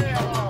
Yeah.